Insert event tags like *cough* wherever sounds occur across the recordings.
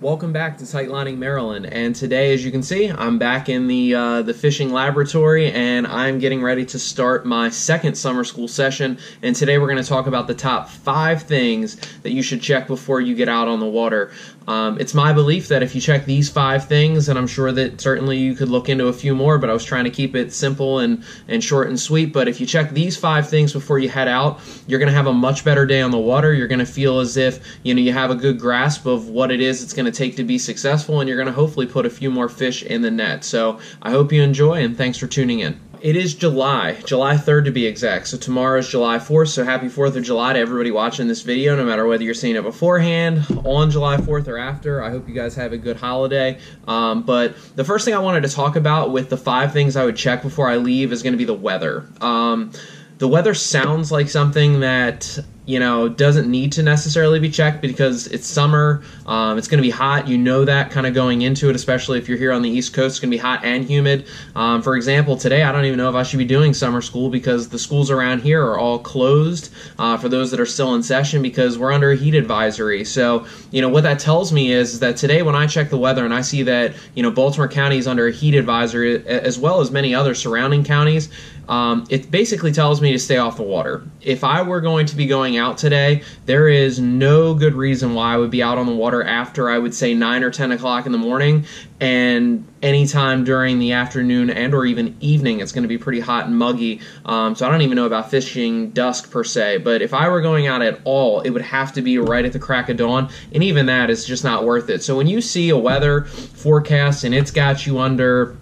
Welcome back to Tightlining Maryland, and today, as you can see, I'm back in the uh, the fishing laboratory, and I'm getting ready to start my second summer school session. And today, we're going to talk about the top five things that you should check before you get out on the water. Um, it's my belief that if you check these five things, and I'm sure that certainly you could look into a few more, but I was trying to keep it simple and and short and sweet. But if you check these five things before you head out, you're going to have a much better day on the water. You're going to feel as if you know you have a good grasp of what it is it's going to to take to be successful, and you're going to hopefully put a few more fish in the net. So I hope you enjoy, and thanks for tuning in. It is July, July 3rd to be exact. So tomorrow is July 4th. So happy 4th of July to everybody watching this video, no matter whether you're seeing it beforehand, on July 4th, or after. I hope you guys have a good holiday. Um, but the first thing I wanted to talk about with the five things I would check before I leave is going to be the weather. Um, the weather sounds like something that you know doesn't need to necessarily be checked because it's summer um, it's going to be hot you know that kind of going into it especially if you're here on the east coast it's going to be hot and humid um, for example today i don't even know if i should be doing summer school because the schools around here are all closed uh, for those that are still in session because we're under a heat advisory so you know what that tells me is that today when i check the weather and i see that you know baltimore county is under a heat advisory as well as many other surrounding counties um, it basically tells me to stay off the water. If I were going to be going out today, there is no good reason why I would be out on the water after I would say 9 or 10 o'clock in the morning. And anytime during the afternoon and or even evening it's going to be pretty hot and muggy. Um, so i don't even know about fishing dusk per se but if i were going out at all it would have to be right at the crack of dawn. And even that is just not worth it. So when you see a weather forecast and it's got you under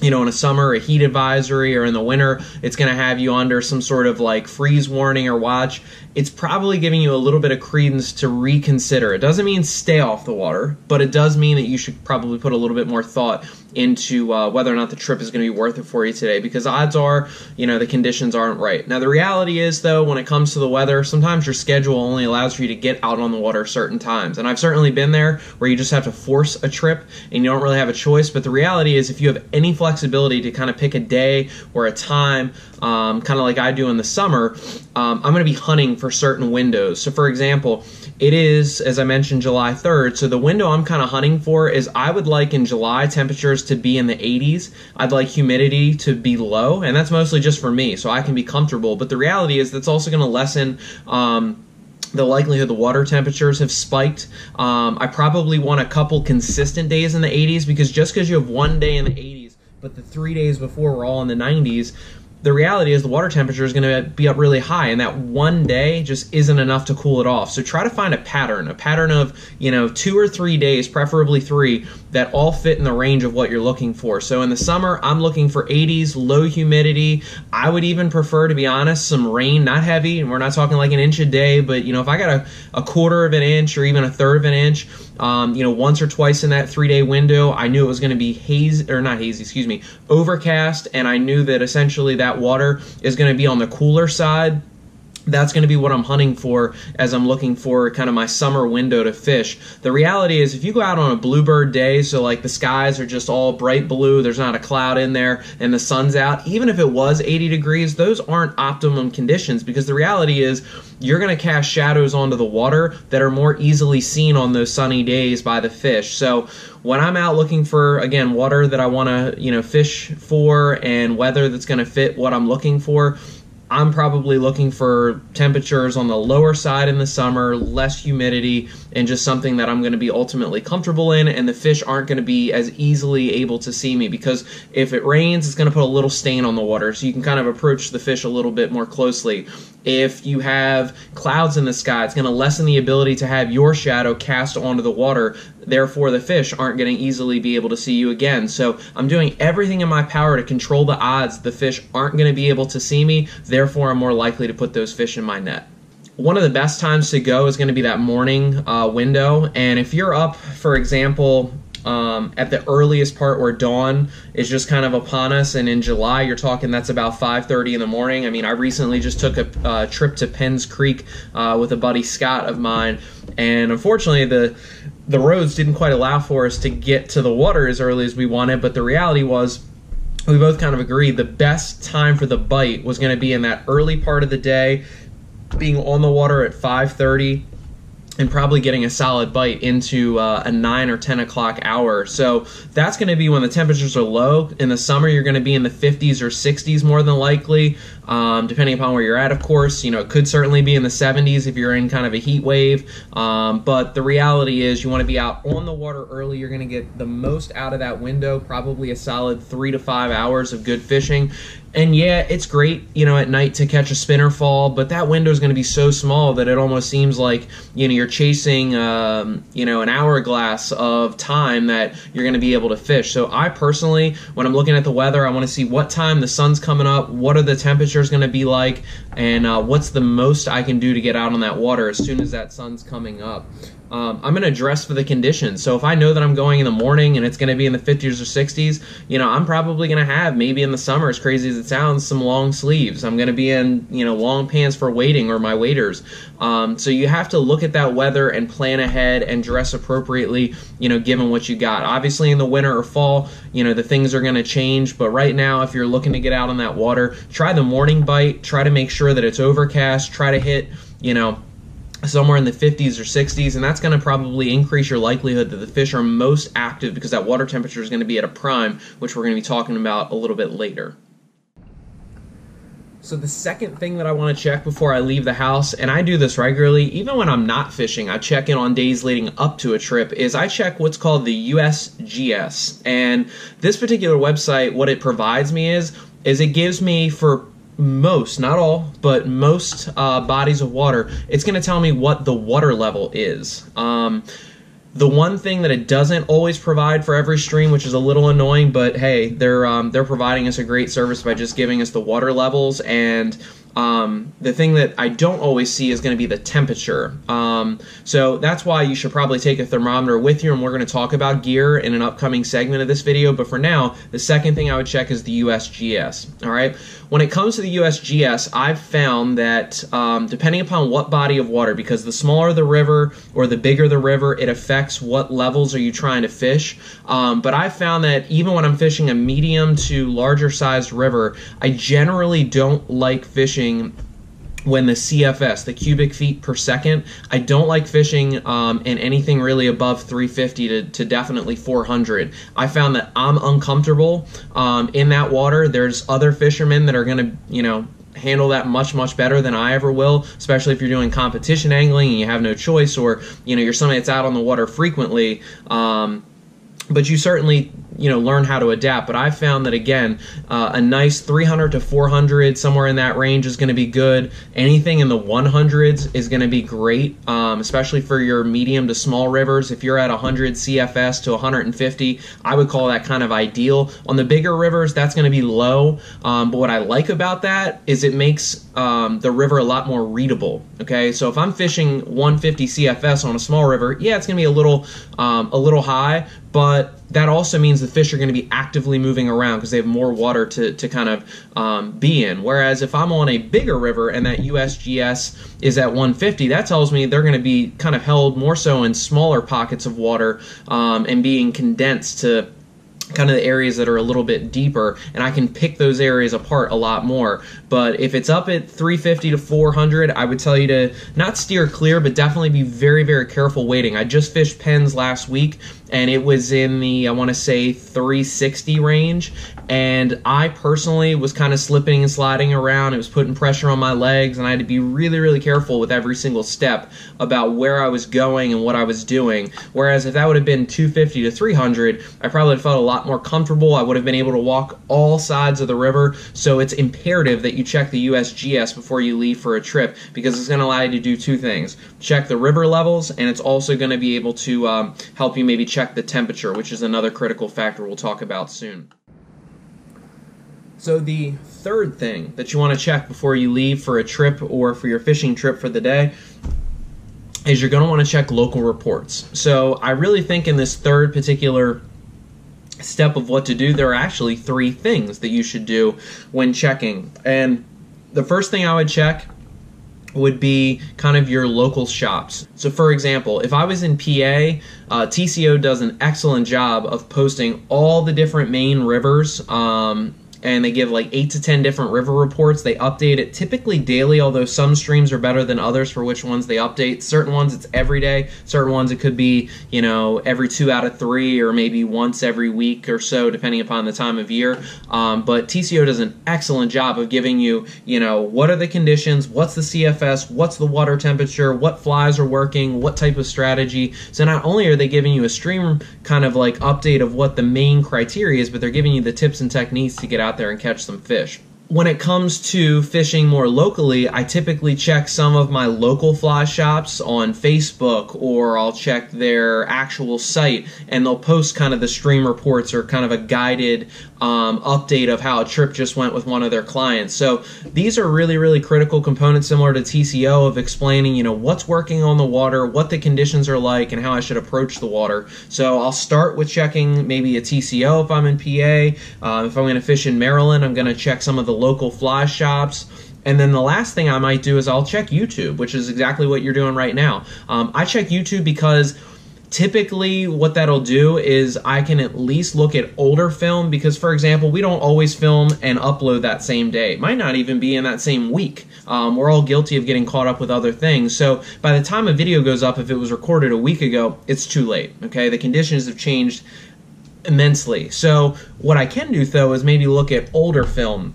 you know, in a summer, a heat advisory, or in the winter, it's going to have you under some sort of like freeze warning or watch. It's probably giving you a little bit of credence to reconsider. It doesn't mean stay off the water, but it does mean that you should probably put a little bit more thought into uh, whether or not the trip is going to be worth it for you today because odds are, you know, the conditions aren't right. Now, the reality is, though, when it comes to the weather, sometimes your schedule only allows for you to get out on the water certain times. And I've certainly been there where you just have to force a trip and you don't really have a choice. But the reality is, if you have any flexibility, flexibility to kind of pick a day or a time, um, kind of like I do in the summer, um, I'm going to be hunting for certain windows. So, for example, it is, as I mentioned, July 3rd. So, the window I'm kind of hunting for is I would like in July temperatures to be in the 80s. I'd like humidity to be low, and that's mostly just for me, so I can be comfortable. But the reality is that's also going to lessen. Um, the likelihood the water temperatures have spiked. Um, I probably want a couple consistent days in the 80s because just because you have one day in the 80s but the three days before were all in the 90s the reality is the water temperature is going to be up really high and that one day just isn't enough to cool it off. So try to find a pattern a pattern of you know two or three days preferably three that all fit in the range of what you're looking for. So in the summer i'm looking for 80s low humidity. I would even prefer to be honest some rain not heavy and we're not talking like an inch a day but you know if i got a, a quarter of an inch or even a third of an inch um, you know once or twice in that three day window i knew it was going to be hazy or not hazy excuse me overcast and i knew that essentially that that water is going to be on the cooler side that's going to be what I'm hunting for as I'm looking for kind of my summer window to fish. The reality is, if you go out on a bluebird day, so like the skies are just all bright blue, there's not a cloud in there, and the sun's out, even if it was 80 degrees, those aren't optimum conditions because the reality is you're going to cast shadows onto the water that are more easily seen on those sunny days by the fish. So when I'm out looking for again water that I want to you know fish for and weather that's going to fit what I'm looking for I'm probably looking for temperatures on the lower side in the summer, less humidity, and just something that I'm going to be ultimately comfortable in. And the fish aren't going to be as easily able to see me because if it rains, it's going to put a little stain on the water. So you can kind of approach the fish a little bit more closely. If you have clouds in the sky, it's going to lessen the ability to have your shadow cast onto the water. Therefore, the fish aren't going to easily be able to see you again. So I'm doing everything in my power to control the odds the fish aren't going to be able to see me. Therefore, I'm more likely to put those fish in my net one of the best times to go is going to be that morning uh, window. And if you're up, for example, um, at the earliest part where dawn is just kind of upon us and in july you're talking that's about 5.30 in the morning. I mean i recently just took a uh, trip to penns creek uh, with a buddy scott of mine. And unfortunately the the roads didn't quite allow for us to get to the water as early as we wanted. But the reality was we both kind of agreed the best time for the bite was going to be in that early part of the day being on the water at 5.30 and probably getting a solid bite into uh, a 9 or 10 o'clock hour. So that's going to be when the temperatures are low. In the summer, you're going to be in the 50s or 60s more than likely, um, depending upon where you're at, of course. You know, it could certainly be in the 70s if you're in kind of a heat wave. Um, but the reality is, you want to be out on the water early. You're going to get the most out of that window, probably a solid three to five hours of good fishing and yeah, it's great, you know, at night to catch a spinner fall, but that window is going to be so small that it almost seems like, you know, you're chasing, um, you know, an hourglass of time that you're going to be able to fish. So I personally, when I'm looking at the weather, I want to see what time the sun's coming up, what are the temperatures going to be like, and uh, what's the most I can do to get out on that water as soon as that sun's coming up um, I'm going to dress for the conditions. So if I know that I'm going in the morning and it's going to be in the 50s or 60s, you know, I'm probably going to have maybe in the summer, as crazy as it sounds, some long sleeves. I'm going to be in you know long pants for wading or my waders. Um, so you have to look at that weather and plan ahead and dress appropriately. You know, given what you got. Obviously, in the winter or fall, you know the things are going to change. But right now, if you're looking to get out on that water, try the morning bite. Try to make sure that it's overcast. Try to hit you know somewhere in the 50s or 60s, and that's going to probably increase your likelihood that the fish are most active because that water temperature is going to be at a prime, which we're going to be talking about a little bit later. So the second thing that I want to check before I leave the house, and I do this regularly, even when I'm not fishing, I check in on days leading up to a trip, is I check what's called the USGS. And this particular website, what it provides me is, is it gives me for most, not all, but most uh, bodies of water, it's going to tell me what the water level is. Um, the one thing that it doesn't always provide for every stream, which is a little annoying, but hey, they're um, they're providing us a great service by just giving us the water levels and um, the thing that I don't always see is going to be the temperature. Um, so that's why you should probably take a thermometer with you, and we're going to talk about gear in an upcoming segment of this video. But for now, the second thing I would check is the USGS. All right. When it comes to the USGS, I've found that um, depending upon what body of water, because the smaller the river or the bigger the river, it affects what levels are you trying to fish. Um, but I've found that even when I'm fishing a medium to larger sized river, I generally don't like fishing when the CFS, the cubic feet per second, I don't like fishing um, in anything really above 350 to, to definitely 400. I found that I'm uncomfortable um, in that water. There's other fishermen that are going to, you know, handle that much much better than I ever will, especially if you're doing competition angling and you have no choice, or you know you're somebody that's out on the water frequently. Um, but you certainly you know learn how to adapt. But i've found that again uh, a nice 300 to 400 somewhere in that range is going to be good. Anything in the 100s is going to be great um, especially for your medium to small rivers. If you're at 100 cfs to 150 i would call that kind of ideal. On the bigger rivers that's going to be low um, but what i like about that is it makes um, the river a lot more readable okay? So if i'm fishing 150 cfs on a small river yeah it's going to be a little um, a little high but that also means the fish are going to be actively moving around because they have more water to, to kind of um, be in. Whereas if I'm on a bigger river and that USGS is at 150, that tells me they're going to be kind of held more so in smaller pockets of water um, and being condensed to kind of the areas that are a little bit deeper and I can pick those areas apart a lot more. But if it's up at 350 to 400, I would tell you to not steer clear, but definitely be very, very careful wading. I just fished Penns last week and it was in the, I want to say 360 range. And I personally was kind of slipping and sliding around. It was putting pressure on my legs and I had to be really, really careful with every single step about where I was going and what I was doing. Whereas if that would have been 250 to 300, I probably felt a lot more comfortable. I would have been able to walk all sides of the river. So it's imperative that you check the USGS before you leave for a trip because it's going to allow you to do two things check the river levels, and it's also going to be able to um, help you maybe check the temperature, which is another critical factor we'll talk about soon. So, the third thing that you want to check before you leave for a trip or for your fishing trip for the day is you're going to want to check local reports. So, I really think in this third particular step of what to do, there are actually three things that you should do when checking. And the first thing I would check would be kind of your local shops. So, for example, if I was in PA, uh, TCO does an excellent job of posting all the different main rivers um, and they give like eight to ten different river reports. They update it typically daily, although some streams are better than others for which ones they update. Certain ones it's every day, certain ones it could be, you know, every two out of three or maybe once every week or so, depending upon the time of year. Um, but TCO does an excellent job of giving you, you know, what are the conditions, what's the CFS, what's the water temperature, what flies are working, what type of strategy. So not only are they giving you a stream kind of like update of what the main criteria is, but they're giving you the tips and techniques to get out there and catch some fish. When it comes to fishing more locally, I typically check some of my local fly shops on Facebook or I'll check their actual site and they'll post kind of the stream reports or kind of a guided um, update of how a trip just went with one of their clients. So these are really, really critical components similar to TCO of explaining, you know, what's working on the water, what the conditions are like, and how I should approach the water. So I'll start with checking maybe a TCO if I'm in PA. Uh, if I'm going to fish in Maryland, I'm going to check some of the local fly shops. And then the last thing I might do is I'll check YouTube, which is exactly what you're doing right now. Um, I check YouTube because typically what that'll do is I can at least look at older film because, for example, we don't always film and upload that same day. It might not even be in that same week. Um, we're all guilty of getting caught up with other things. So by the time a video goes up, if it was recorded a week ago, it's too late. Okay, the conditions have changed immensely. So what I can do though is maybe look at older film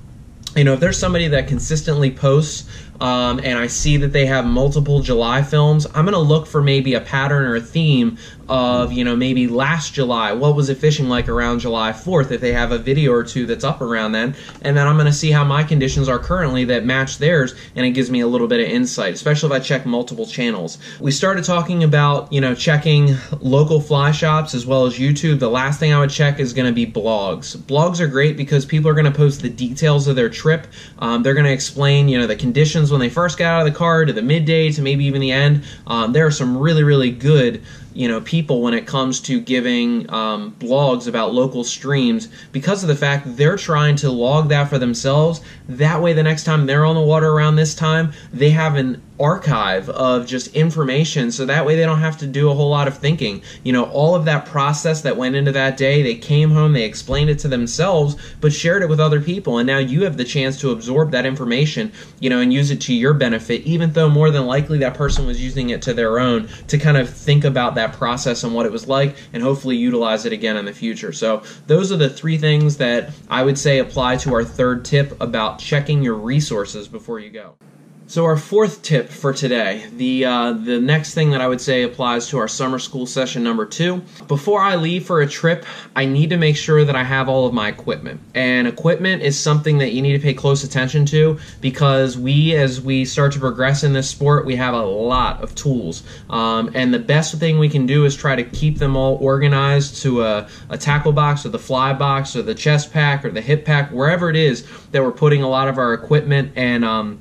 you know, if there's somebody that consistently posts um, and I see that they have multiple July films, I'm going to look for maybe a pattern or a theme of, you know, maybe last July. What was it fishing like around July 4th if they have a video or two that's up around then? And then I'm going to see how my conditions are currently that match theirs, and it gives me a little bit of insight, especially if I check multiple channels. We started talking about, you know, checking local fly shops as well as YouTube. The last thing I would check is going to be blogs. Blogs are great because people are going to post the details of their trip. Um, they're going to explain, you know, the conditions when they first got out of the car to the midday to maybe even the end. Um, there are some really, really good you know people when it comes to giving um, blogs about local streams because of the fact they're trying to log that for themselves. That way the next time they're on the water around this time they have an archive of just information. So that way they don't have to do a whole lot of thinking. You know all of that process that went into that day they came home they explained it to themselves but shared it with other people. And now you have the chance to absorb that information you know and use it to your benefit even though more than likely that person was using it to their own to kind of think about that process and what it was like and hopefully utilize it again in the future. So those are the three things that i would say apply to our third tip about checking your resources before you go so our fourth tip for today, the uh, the next thing that I would say applies to our summer school session number two. Before I leave for a trip, I need to make sure that I have all of my equipment. And equipment is something that you need to pay close attention to because we, as we start to progress in this sport, we have a lot of tools. Um, and the best thing we can do is try to keep them all organized to a, a tackle box or the fly box or the chest pack or the hip pack, wherever it is that we're putting a lot of our equipment and um,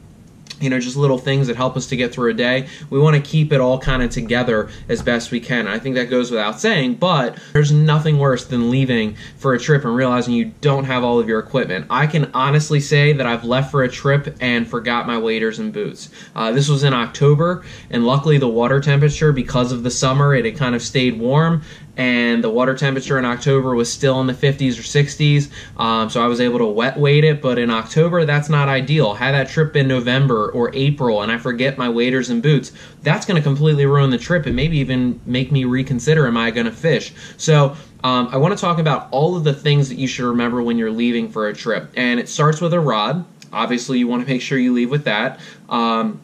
you know, just little things that help us to get through a day. We want to keep it all kind of together as best we can. I think that goes without saying, but there's nothing worse than leaving for a trip and realizing you don't have all of your equipment. I can honestly say that I've left for a trip and forgot my waders and boots. Uh, this was in October, and luckily the water temperature, because of the summer, it had kind of stayed warm and the water temperature in October was still in the 50s or 60s. Um, so I was able to wet wade it, but in October, that's not ideal. Had that trip in November or April and I forget my waders and boots, that's going to completely ruin the trip and maybe even make me reconsider am I going to fish. So um, I want to talk about all of the things that you should remember when you're leaving for a trip. And it starts with a rod. Obviously, you want to make sure you leave with that. Um,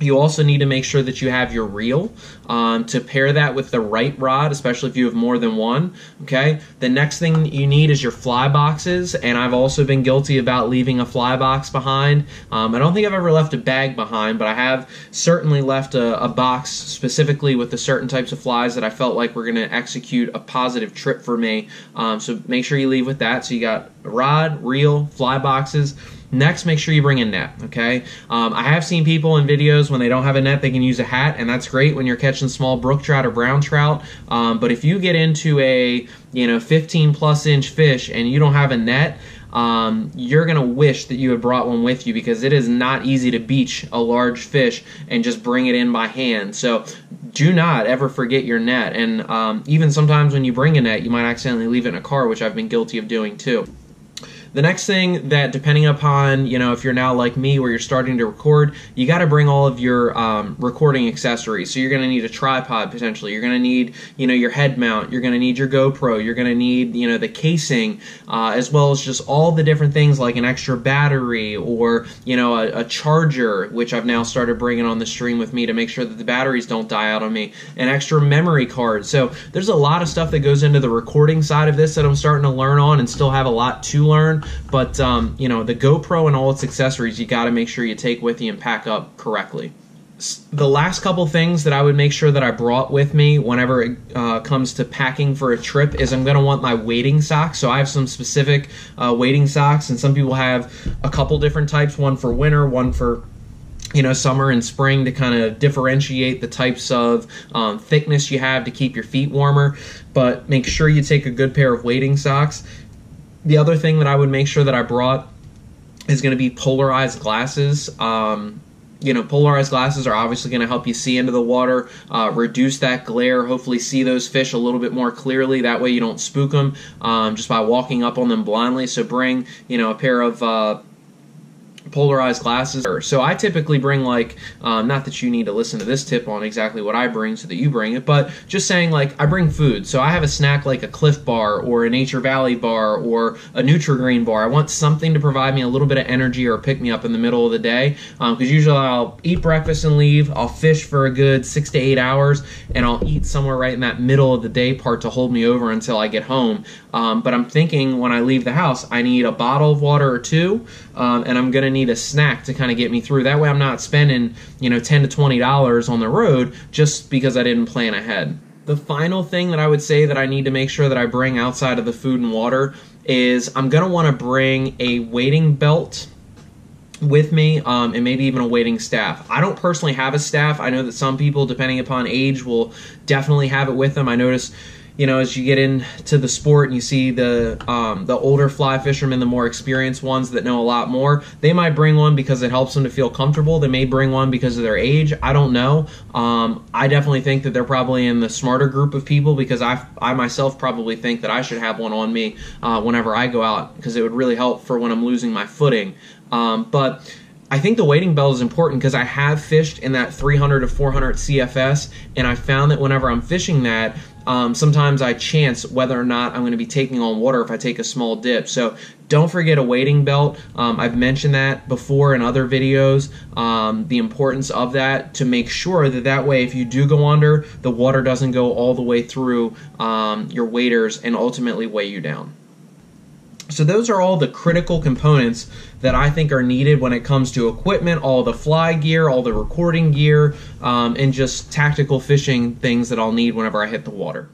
you also need to make sure that you have your reel um, to pair that with the right rod, especially if you have more than one. Okay. The next thing you need is your fly boxes, and I've also been guilty about leaving a fly box behind. Um, I don't think I've ever left a bag behind, but I have certainly left a, a box specifically with the certain types of flies that I felt like were going to execute a positive trip for me. Um, so make sure you leave with that. So you got rod, reel, fly boxes. Next, make sure you bring a net, okay? Um, I have seen people in videos when they don't have a net, they can use a hat, and that's great when you're catching small brook trout or brown trout. Um, but if you get into a, you know, 15 plus inch fish and you don't have a net, um, you're going to wish that you had brought one with you because it is not easy to beach a large fish and just bring it in by hand. So do not ever forget your net. And um, even sometimes when you bring a net, you might accidentally leave it in a car, which I've been guilty of doing too. The next thing that, depending upon, you know, if you're now like me where you're starting to record, you got to bring all of your um, recording accessories. So you're going to need a tripod potentially. You're going to need, you know, your head mount. You're going to need your GoPro. You're going to need, you know, the casing, uh, as well as just all the different things like an extra battery or, you know, a, a charger, which I've now started bringing on the stream with me to make sure that the batteries don't die out on me, an extra memory card. So there's a lot of stuff that goes into the recording side of this that I'm starting to learn on and still have a lot to learn. But, um, you know, the GoPro and all its accessories, you got to make sure you take with you and pack up correctly. The last couple things that I would make sure that I brought with me whenever it uh, comes to packing for a trip is I'm going to want my wading socks. So I have some specific uh, wading socks, and some people have a couple different types one for winter, one for you know summer and spring to kind of differentiate the types of um, thickness you have to keep your feet warmer. But make sure you take a good pair of wading socks the other thing that i would make sure that i brought is going to be polarized glasses um, you know, polarized glasses are obviously going to help you see into the water, uh, reduce that glare, hopefully see those fish a little bit more clearly. That way you don't spook them um, just by walking up on them blindly. So bring, you know, a pair of uh, polarized glasses. So I typically bring like, um, not that you need to listen to this tip on exactly what I bring so that you bring it, but just saying like I bring food. So I have a snack like a Clif Bar or a Nature Valley bar or a Nutrigrain bar. I want something to provide me a little bit of energy or pick me up in the middle of the day because um, usually I'll eat breakfast and leave. I'll fish for a good six to eight hours and I'll eat somewhere right in that middle of the day part to hold me over until I get home. Um, but I'm thinking when I leave the house, I need a bottle of water or two, um, and I'm gonna need a snack to kind of get me through. That way, I'm not spending you know ten to twenty dollars on the road just because I didn't plan ahead. The final thing that I would say that I need to make sure that I bring outside of the food and water is I'm gonna want to bring a wading belt with me um, and maybe even a wading staff. I don't personally have a staff. I know that some people, depending upon age, will definitely have it with them. I notice you know, as you get into the sport and you see the um, the older fly fishermen, the more experienced ones that know a lot more, they might bring one because it helps them to feel comfortable. They may bring one because of their age. I don't know. Um, I definitely think that they're probably in the smarter group of people because I I myself probably think that I should have one on me uh, whenever I go out because it would really help for when I'm losing my footing. Um, but I think the wading belt is important because I have fished in that 300 to 400 CFS, and I found that whenever I'm fishing that, um, sometimes I chance whether or not I'm going to be taking on water if I take a small dip. So don't forget a wading belt. Um, I've mentioned that before in other videos, um, the importance of that to make sure that that way if you do go under, the water doesn't go all the way through um, your waders and ultimately weigh you down. So those are all the critical components that I think are needed when it comes to equipment, all the fly gear, all the recording gear, um, and just tactical fishing things that I'll need whenever I hit the water.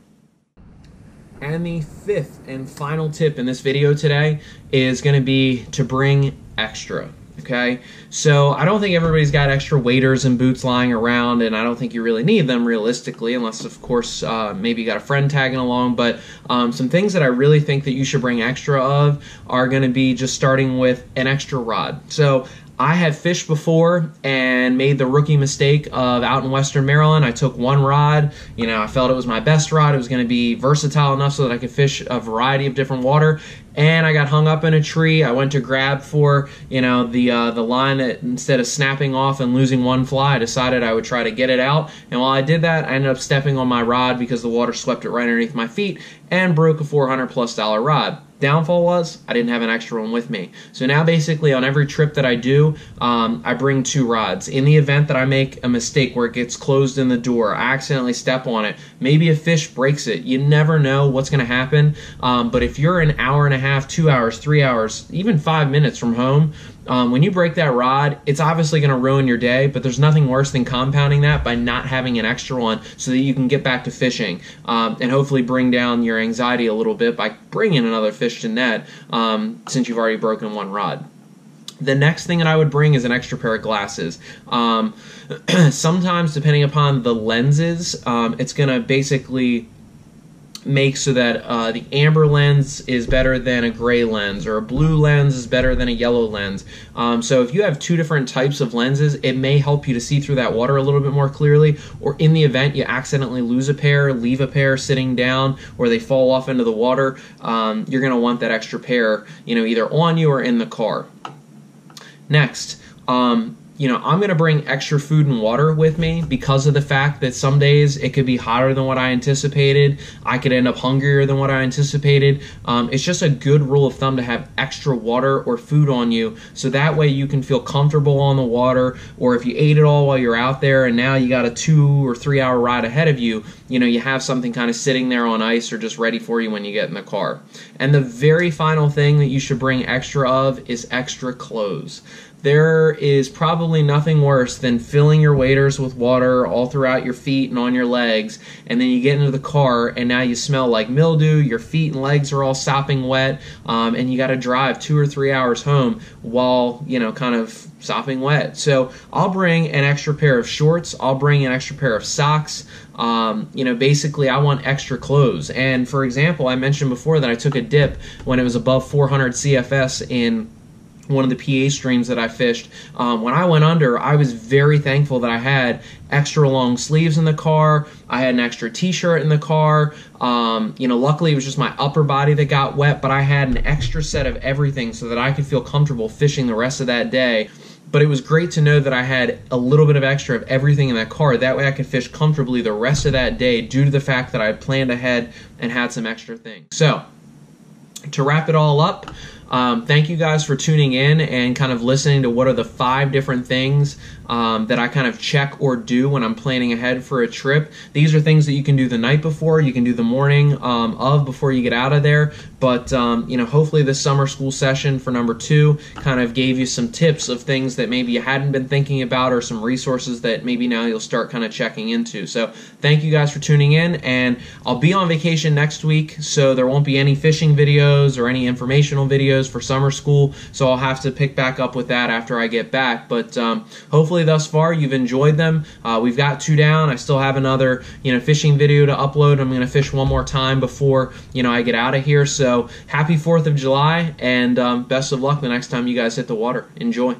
And the fifth and final tip in this video today is going to be to bring extra. Okay, so I don't think everybody's got extra waders and boots lying around, and I don't think you really need them realistically, unless, of course, uh, maybe you got a friend tagging along. But um, some things that I really think that you should bring extra of are going to be just starting with an extra rod. So I had fished before and made the rookie mistake of out in Western Maryland. I took one rod. You know, I felt it was my best rod. It was going to be versatile enough so that I could fish a variety of different water and I got hung up in a tree. I went to grab for you know the uh, the line that instead of snapping off and losing one fly, I decided I would try to get it out. And while I did that, I ended up stepping on my rod because the water swept it right underneath my feet and broke a 400 plus dollar rod. Downfall was I didn't have an extra one with me. So now basically on every trip that I do, um, I bring two rods. In the event that I make a mistake where it gets closed in the door, I accidentally step on it, maybe a fish breaks it. You never know what's going to happen. Um, but if you're an hour and a half, two hours, three hours, even five minutes from home, um, when you break that rod, it's obviously going to ruin your day, but there's nothing worse than compounding that by not having an extra one so that you can get back to fishing um, and hopefully bring down your anxiety a little bit by bringing another fish to net um, since you've already broken one rod. The next thing that I would bring is an extra pair of glasses. Um, *clears throat* sometimes, depending upon the lenses, um, it's going to basically make so that uh, the amber lens is better than a gray lens, or a blue lens is better than a yellow lens. Um, so if you have two different types of lenses, it may help you to see through that water a little bit more clearly. Or in the event you accidentally lose a pair, leave a pair sitting down, or they fall off into the water, um, you're going to want that extra pair, you know, either on you or in the car. Next, um, you know, I'm going to bring extra food and water with me because of the fact that some days it could be hotter than what I anticipated. I could end up hungrier than what I anticipated. Um, it's just a good rule of thumb to have extra water or food on you so that way you can feel comfortable on the water. Or if you ate it all while you're out there and now you got a two or three hour ride ahead of you, you know, you have something kind of sitting there on ice or just ready for you when you get in the car. And the very final thing that you should bring extra of is extra clothes there is probably nothing worse than filling your waders with water all throughout your feet and on your legs, and then you get into the car and now you smell like mildew, your feet and legs are all sopping wet, um, and you got to drive two or three hours home while, you know, kind of sopping wet. So I'll bring an extra pair of shorts, I'll bring an extra pair of socks. Um, you know, basically, I want extra clothes. And for example, I mentioned before that I took a dip when it was above 400 CFS in one of the PA streams that I fished. Um, when I went under, I was very thankful that I had extra long sleeves in the car. I had an extra T-shirt in the car. Um, you know, luckily it was just my upper body that got wet, but I had an extra set of everything so that I could feel comfortable fishing the rest of that day. But it was great to know that I had a little bit of extra of everything in that car. That way I could fish comfortably the rest of that day due to the fact that I planned ahead and had some extra things. So, to wrap it all up, um, thank you guys for tuning in and kind of listening to what are the five different things um, that I kind of check or do when I'm planning ahead for a trip. These are things that you can do the night before, you can do the morning um, of before you get out of there. But um, you know, hopefully this summer school session for number two kind of gave you some tips of things that maybe you hadn't been thinking about, or some resources that maybe now you'll start kind of checking into. So thank you guys for tuning in, and I'll be on vacation next week, so there won't be any fishing videos or any informational videos for summer school. So I'll have to pick back up with that after I get back. But um, hopefully hopefully thus far you've enjoyed them. Uh, we've got two down. I still have another you know fishing video to upload. I'm going to fish one more time before you know I get out of here. So happy Fourth of July and um, best of luck the next time you guys hit the water. Enjoy.